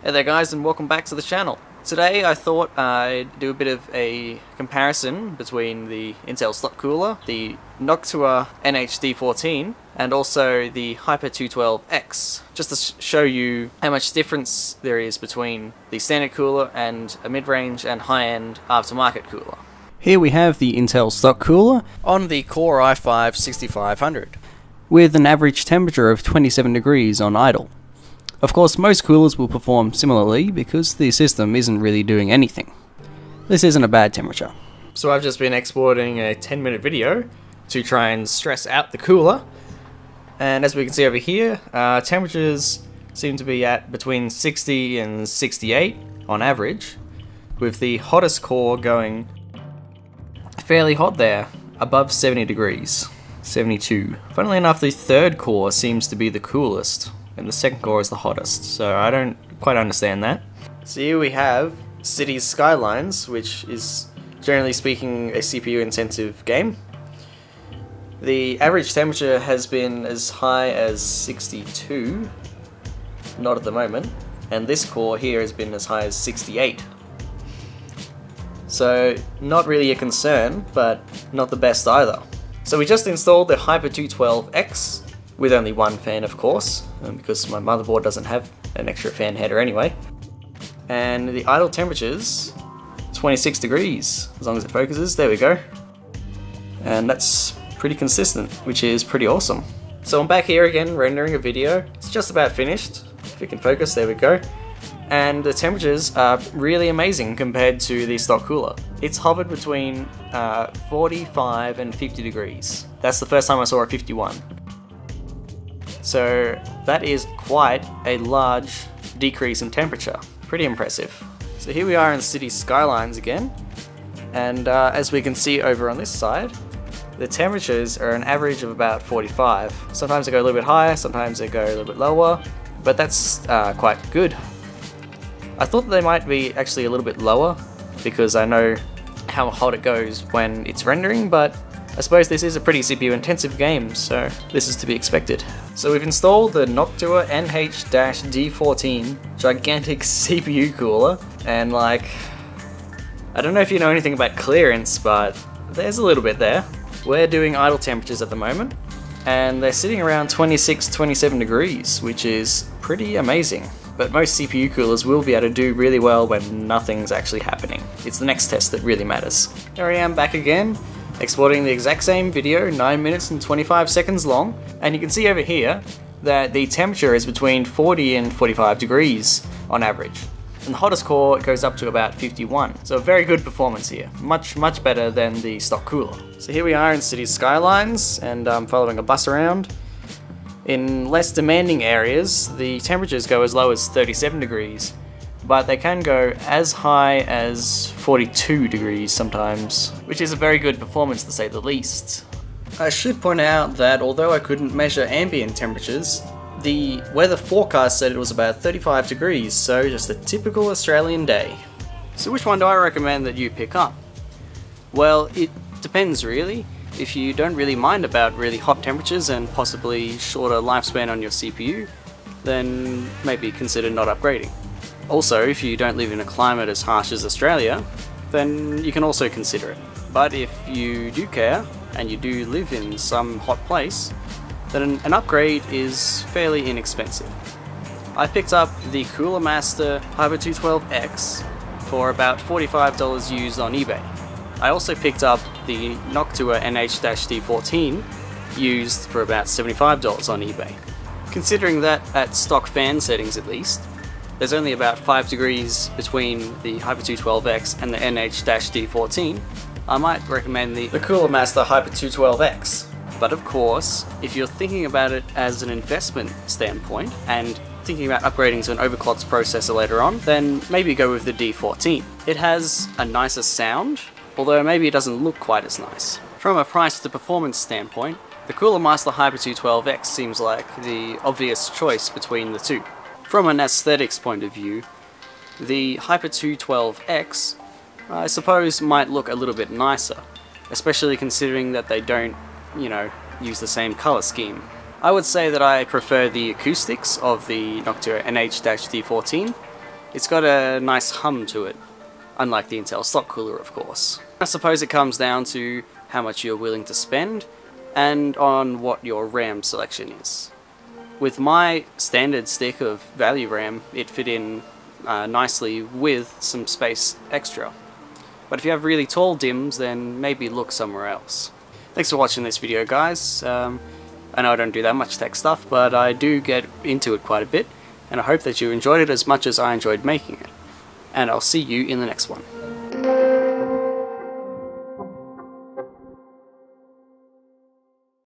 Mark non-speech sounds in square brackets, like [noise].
Hey there guys and welcome back to the channel. Today I thought I'd do a bit of a comparison between the Intel Stock Cooler, the Noctua NH-D14 and also the Hyper 212X just to show you how much difference there is between the standard cooler and a mid-range and high-end aftermarket cooler. Here we have the Intel Stock Cooler on the Core i5 6500 with an average temperature of 27 degrees on idle. Of course, most coolers will perform similarly because the system isn't really doing anything. This isn't a bad temperature. So I've just been exporting a 10 minute video to try and stress out the cooler. And as we can see over here, uh, temperatures seem to be at between 60 and 68 on average, with the hottest core going fairly hot there, above 70 degrees, 72. Funnily enough, the third core seems to be the coolest, and the second core is the hottest, so I don't quite understand that. So here we have Cities Skylines, which is generally speaking a CPU intensive game. The average temperature has been as high as 62, not at the moment, and this core here has been as high as 68. So not really a concern, but not the best either. So we just installed the Hyper 212X, with only one fan of course, um, because my motherboard doesn't have an extra fan header anyway. And the idle temperatures, 26 degrees, as long as it focuses, there we go. And that's pretty consistent, which is pretty awesome. So I'm back here again rendering a video, it's just about finished, if it can focus, there we go. And the temperatures are really amazing compared to the stock cooler. It's hovered between uh, 45 and 50 degrees. That's the first time I saw a 51. So that is quite a large decrease in temperature. Pretty impressive. So here we are in City Skylines again. And uh, as we can see over on this side, the temperatures are an average of about 45. Sometimes they go a little bit higher, sometimes they go a little bit lower, but that's uh, quite good. I thought they might be actually a little bit lower because I know how hot it goes when it's rendering, but I suppose this is a pretty CPU intensive game, so this is to be expected. So we've installed the Noctua NH-D14 gigantic [laughs] CPU cooler, and like, I don't know if you know anything about clearance, but there's a little bit there. We're doing idle temperatures at the moment, and they're sitting around 26-27 degrees, which is pretty amazing. But most CPU coolers will be able to do really well when nothing's actually happening. It's the next test that really matters. Here I am back again, exporting the exact same video, 9 minutes and 25 seconds long, and you can see over here that the temperature is between 40 and 45 degrees on average. And the hottest core it goes up to about 51. So very good performance here. Much, much better than the stock cooler. So here we are in City Skylines, and I'm following a bus around. In less demanding areas, the temperatures go as low as 37 degrees, but they can go as high as 42 degrees sometimes, which is a very good performance to say the least. I should point out that although I couldn't measure ambient temperatures, the weather forecast said it was about 35 degrees, so just a typical Australian day. So which one do I recommend that you pick up? Well, it depends really. If you don't really mind about really hot temperatures and possibly shorter lifespan on your CPU, then maybe consider not upgrading. Also, if you don't live in a climate as harsh as Australia, then you can also consider it. But if you do care, and you do live in some hot place, then an upgrade is fairly inexpensive. I picked up the Cooler Master Hyper 212X for about $45 used on eBay. I also picked up the Noctua NH-D14 used for about $75 on eBay. Considering that at stock fan settings at least, there's only about 5 degrees between the Hyper 212X and the NH-D14, I might recommend the, the Cooler Master Hyper 212X. But of course, if you're thinking about it as an investment standpoint and thinking about upgrading to an overclocked processor later on, then maybe go with the D14. It has a nicer sound, although maybe it doesn't look quite as nice. From a price to performance standpoint, the Cooler Master Hyper 212X seems like the obvious choice between the two. From an aesthetics point of view, the Hyper 212X, I suppose, might look a little bit nicer, especially considering that they don't, you know, use the same color scheme. I would say that I prefer the acoustics of the Noctua NH-D14, It's got a nice hum to it, unlike the Intel stock cooler of course. I suppose it comes down to how much you're willing to spend and on what your RAM selection is. With my standard stick of value RAM, it fit in uh, nicely with some space extra. But if you have really tall DIMMs, then maybe look somewhere else. Thanks for watching this video guys. Um, I know I don't do that much tech stuff, but I do get into it quite a bit, and I hope that you enjoyed it as much as I enjoyed making it. And I'll see you in the next one.